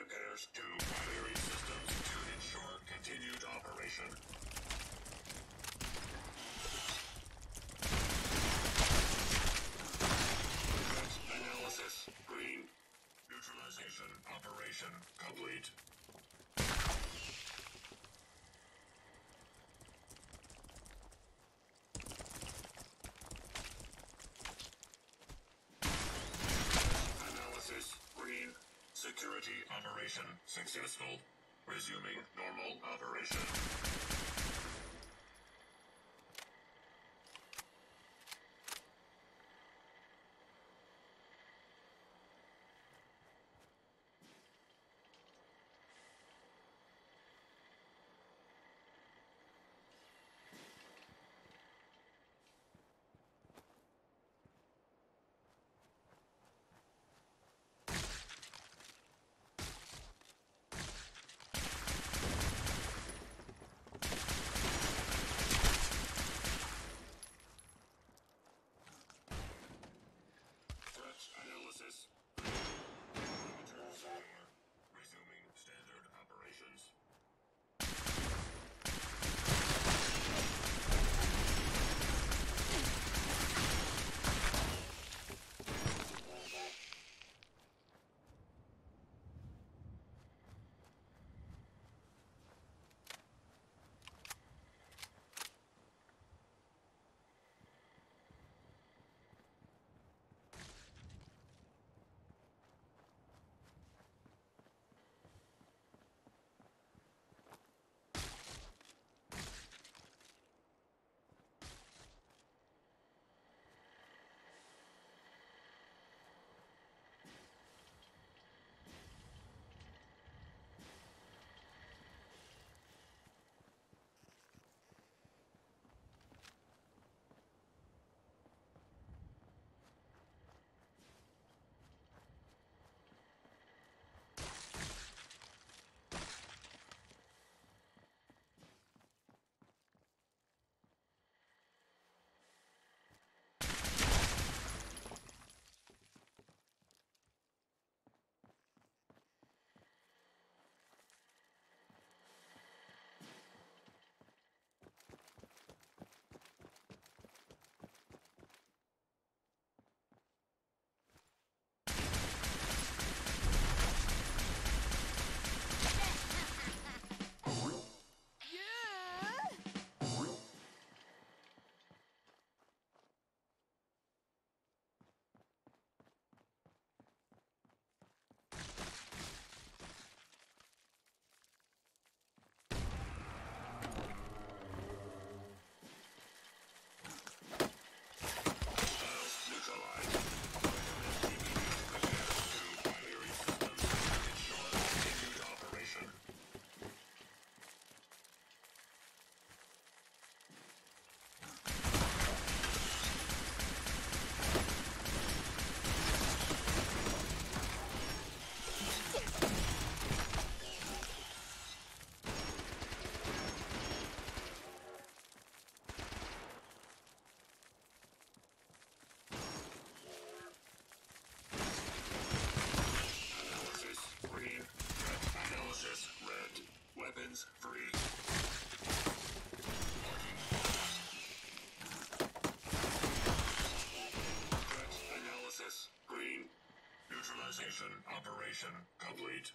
Repairs to successful. Resuming normal operation. Operation complete.